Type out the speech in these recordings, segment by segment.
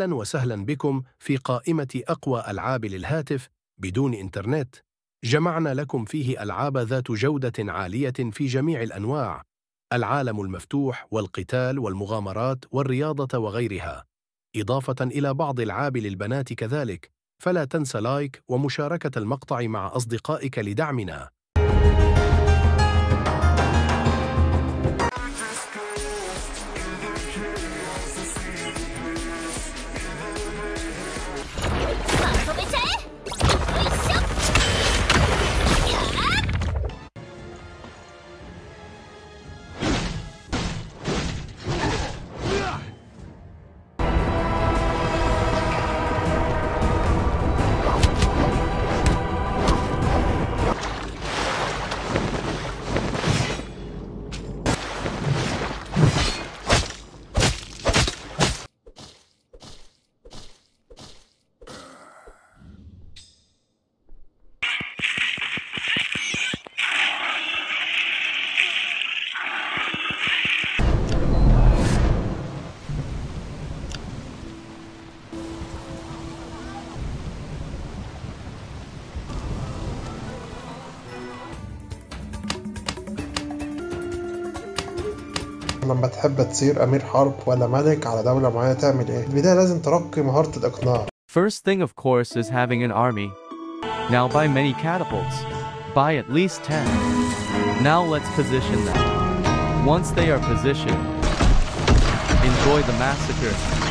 أهلا وسهلا بكم في قائمة أقوى ألعاب للهاتف بدون إنترنت. جمعنا لكم فيه ألعاب ذات جودة عالية في جميع الأنواع العالم المفتوح والقتال والمغامرات والرياضة وغيرها. إضافة إلى بعض ألعاب للبنات كذلك فلا تنسى لايك ومشاركة المقطع مع أصدقائك لدعمنا. لما تحب تصير أمير حرب ولا ملك على دولة معينة تعمل إيه؟ البداية لازم ترقي مهارة الإقناع First thing, of course, is having an army. Now buy many catapults. Buy at least 10. Now let's position them. Once they are positioned, enjoy the massacre.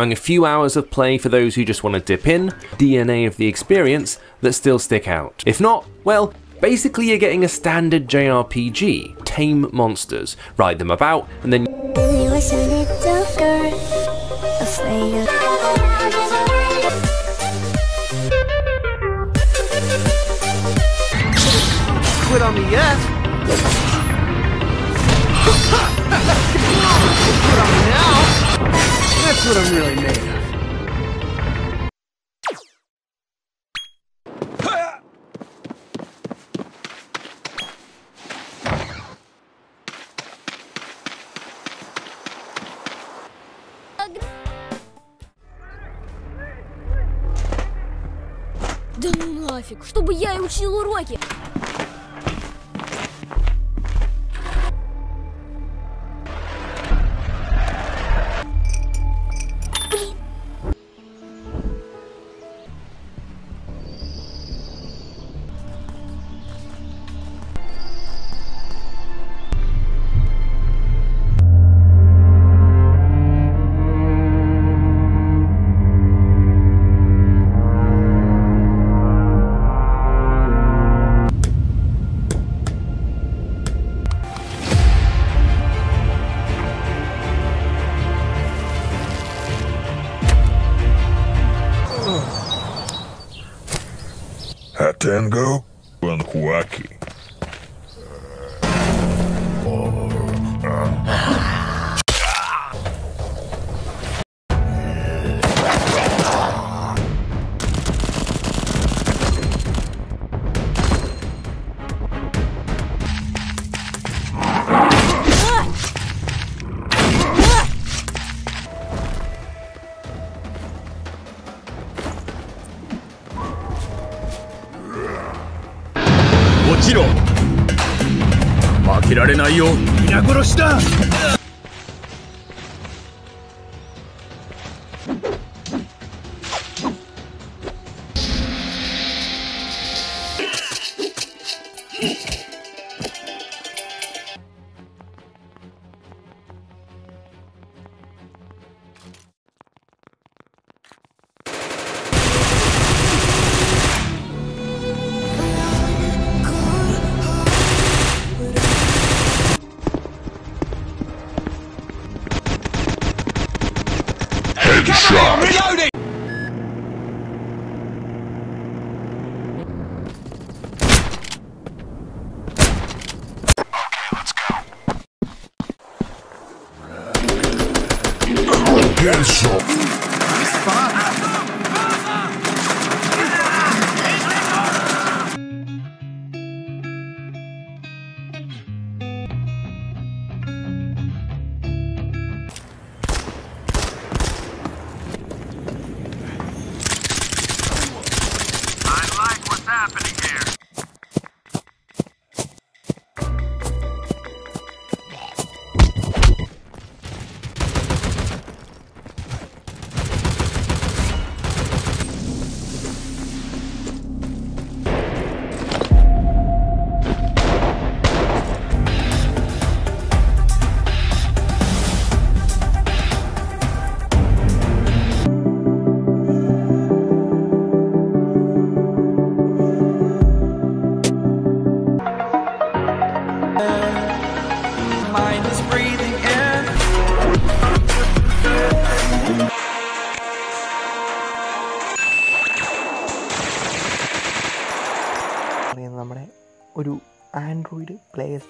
Allowing a few hours of play for those who just want to dip in, DNA of the experience that still stick out. If not, well, basically you're getting a standard JRPG, tame monsters, ride them about, and then. Quit on me yet? Quit on me now? What I'm really made of. Да ну нафиг, чтобы я и учил уроки. Django and Huaki. 없다!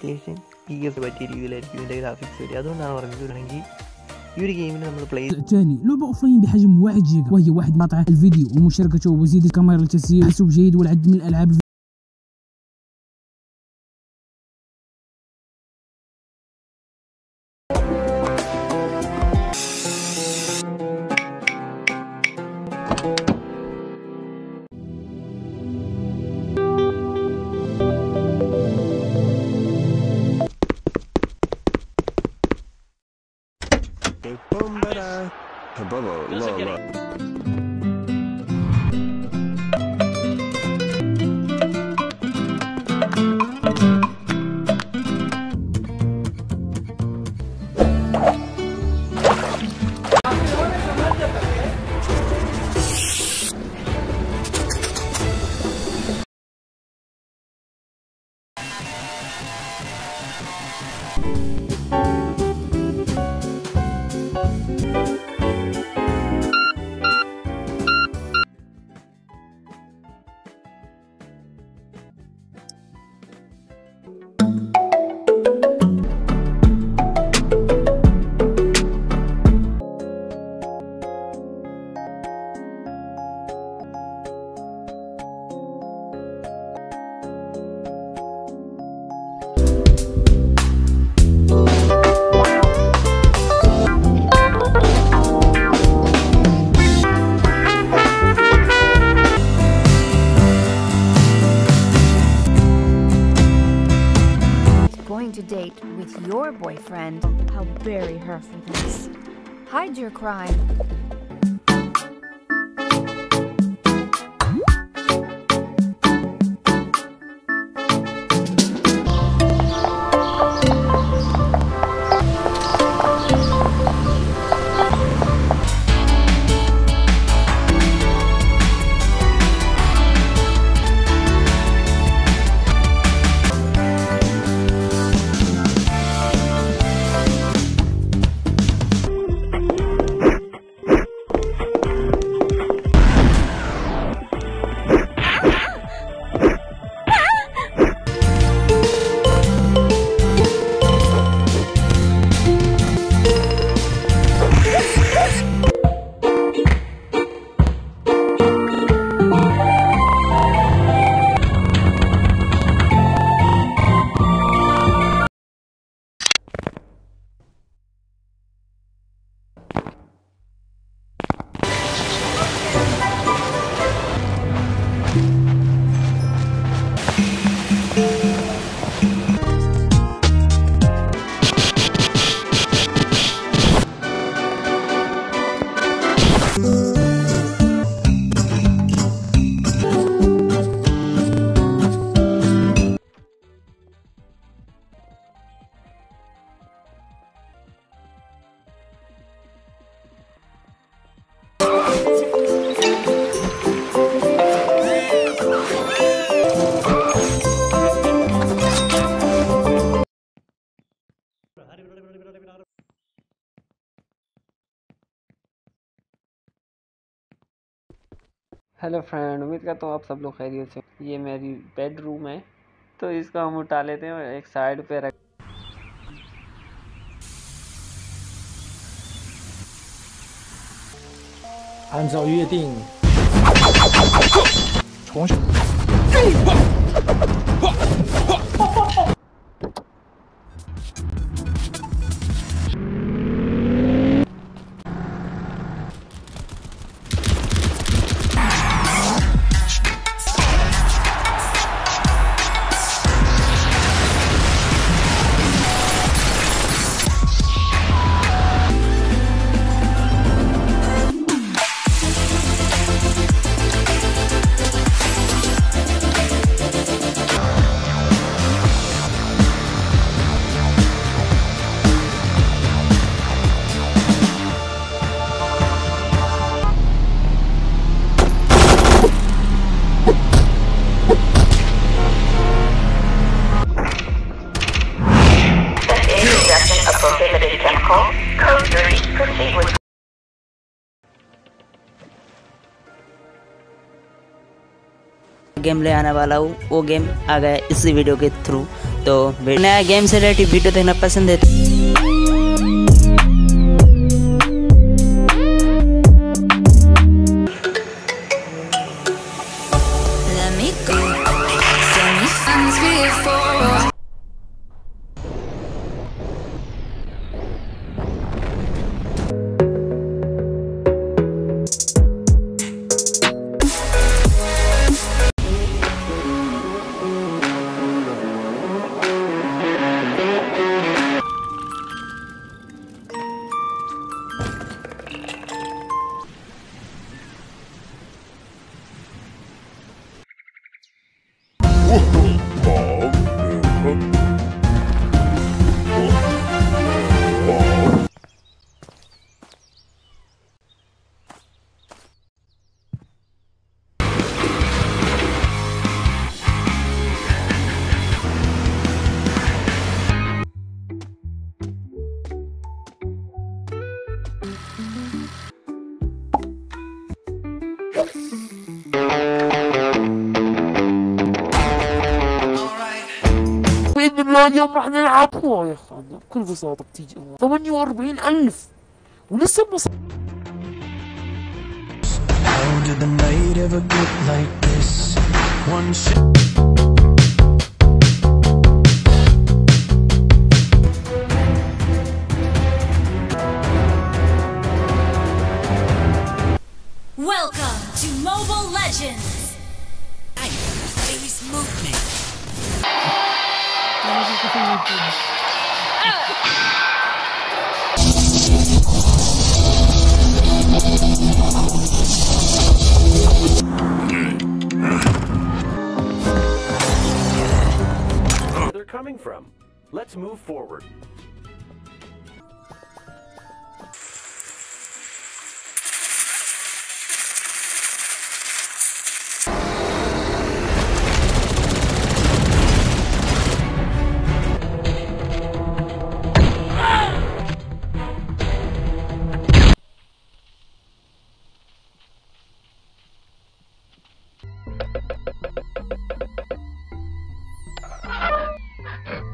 Play station P S പറ്റിയ രീതിയിലായിരിക്കും ഇതിൻ്റെ graphics വരിക അതുകൊണ്ടാണ് പറഞ്ഞിട്ടുണ്ടെങ്കിൽ ഈ ഒരു ഗെയിമിൽ നമ്മൾ പ്ലേ الثاني لعبة أوفلاين بحجم 1 جيجا وهي واحد مقطع الفيديو ومشاركته وزيادة كاميرا التسجيل حاسوب جيد والعديد من الألعاب crime. हेलो फ्रेंड उम्मीद करता हूँ आप सब लोग खैरियत से ये मेरी बेडरूम है तो इसको हम उठा लेते हैं और एक साइड पे रख按照约定，重 गेम ले आने वाला हूँ, वो गेम आ गया इसी वीडियो के थ्रू। तो नया गेम से रिलेटेड वीडियो देखना पसंद है اليوم راح نلعب هو يا اخوان بكل بساطة بتيجي 48 ألف ولسه ما How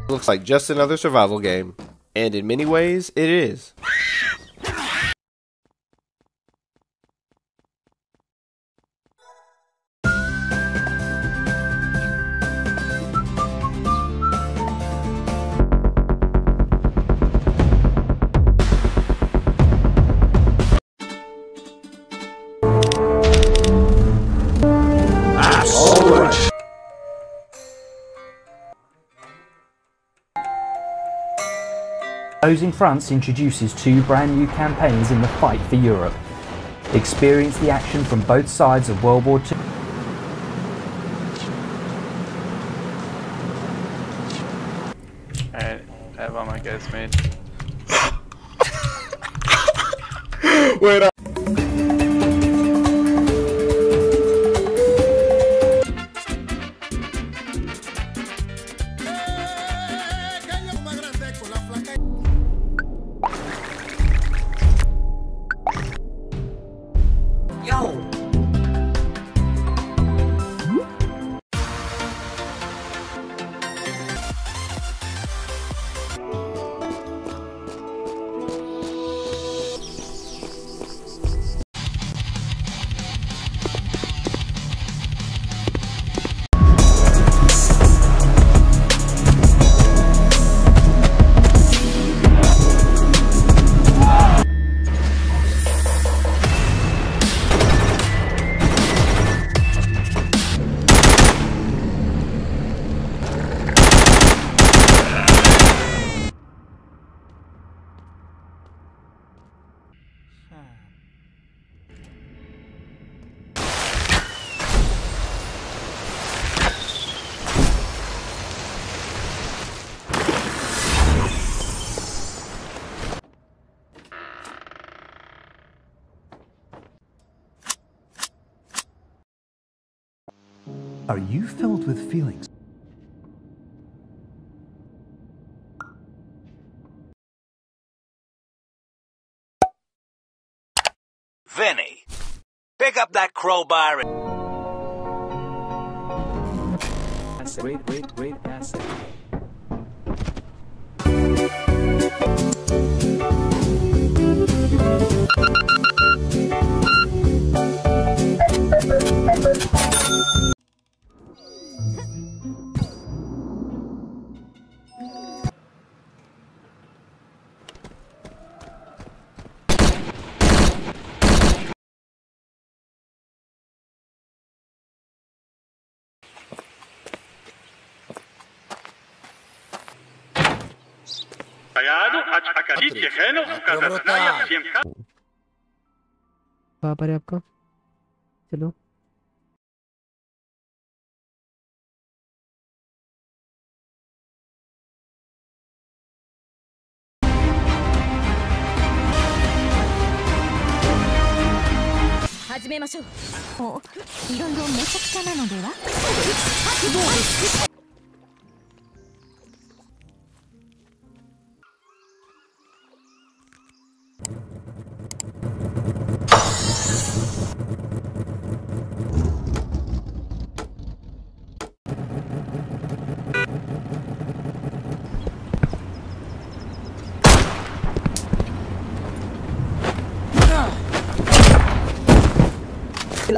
Looks like just another survival game. And in many ways, it is. Opposing Fronts introduces two brand new campaigns in the fight for Europe. Experience the action from both sides of World War II. Uh, uh, Alright, I have all my guys made. Wait Are you filled with feelings? Vinny, pick up that crowbar and... Wait, wait, wait, asset. कहाँ पर है आपका चलो "始めましょう」おいろいろめちゃくちゃなのでは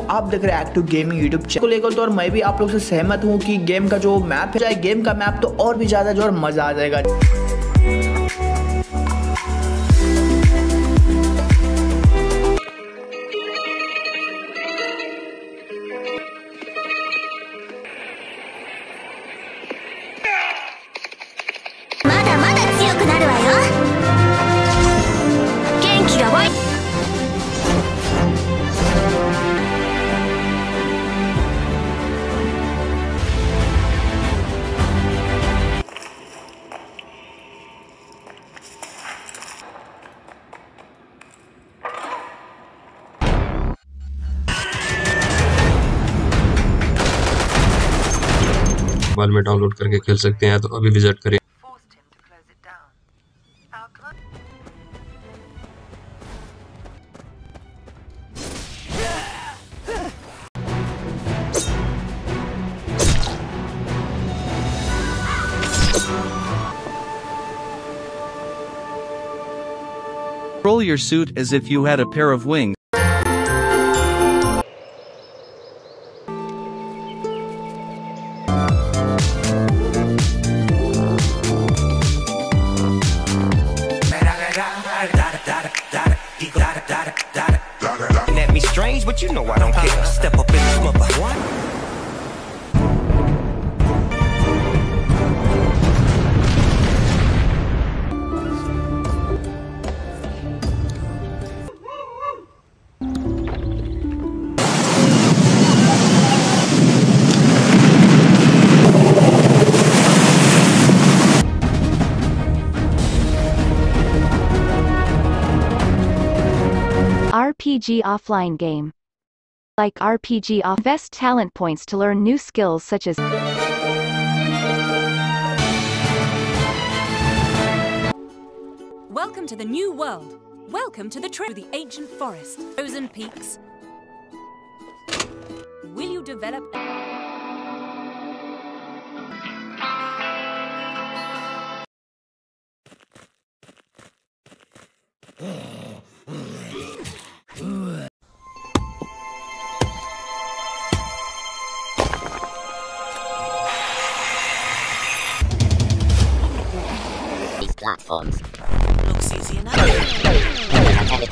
आप देख रहे हैं active gaming YouTube channel को लेकर तो और मैं भी आप लोग से सहमत हूँ कि गेम का जो मैप है गेम का मैप तो और भी ज़्यादा जो मज़ा आ जाएगा " मोबाइल में डाउनलोड करके खेल सकते हैं तो अभी विज़िट करें Roll your suit as if you had a pair of wings. Strange, but you know I don't care. Uh-huh. Step up in this mother. What? RPG offline game. Like RPG off invest talent points to learn new skills such as Welcome to the new world. Welcome to the trip to the ancient forest, frozen peaks. Will you develop? These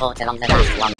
哦，再让我们再看。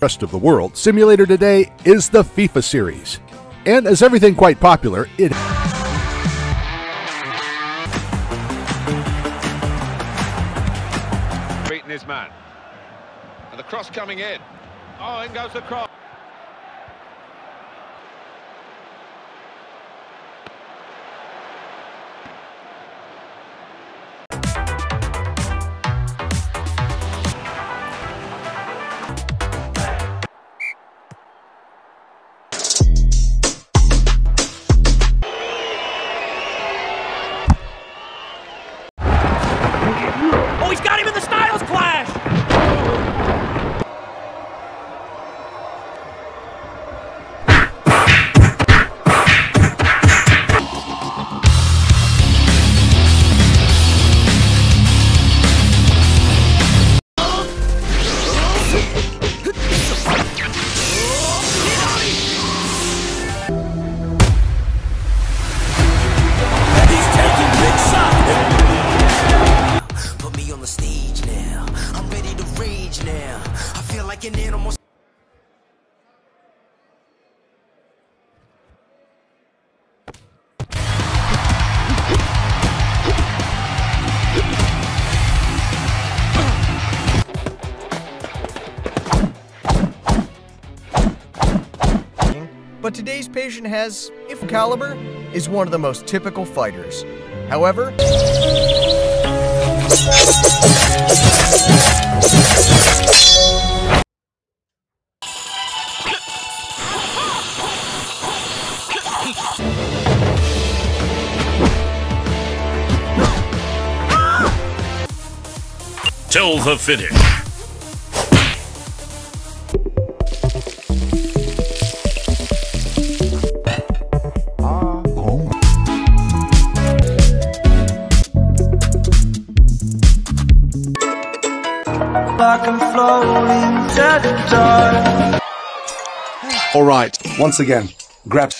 rest of the world, Simulator Today is the FIFA series. And as everything quite popular, it... Beaten his man. And the cross coming in. Oh, in goes the cross. But today's patient has, if caliber, is one of the most typical fighters. However, Till the finish. All right, once again, grab.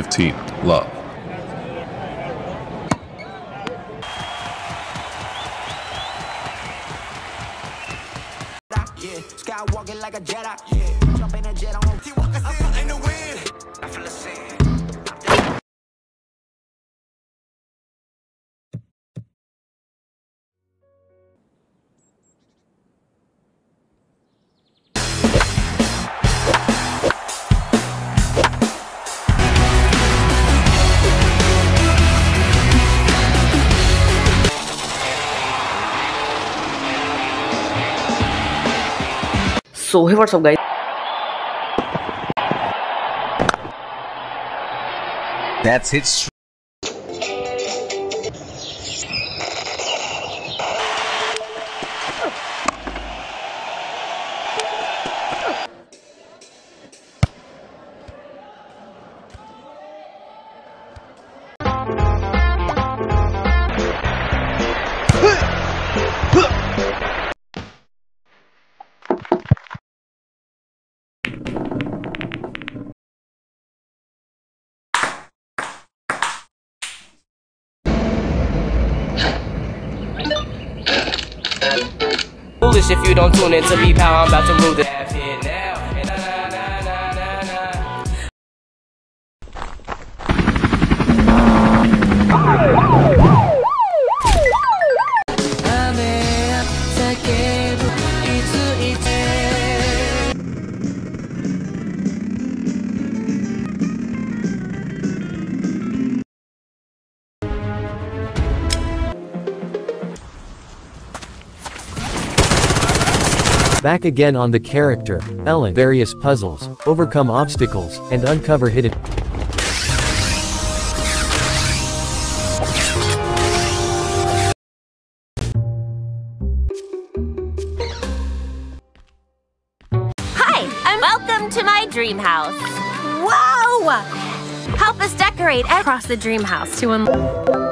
Fifteen. Love. Yeah, skywalking like a Jedi. So hey what's up guys That's it. Foolish if you don't tune in to me, pal. I'm about to rule the Back again on the character, Ellen. Various puzzles, overcome obstacles, and uncover hidden. Hi, and welcome to my dream house. Wow! Help us decorate across the dream house to unlock.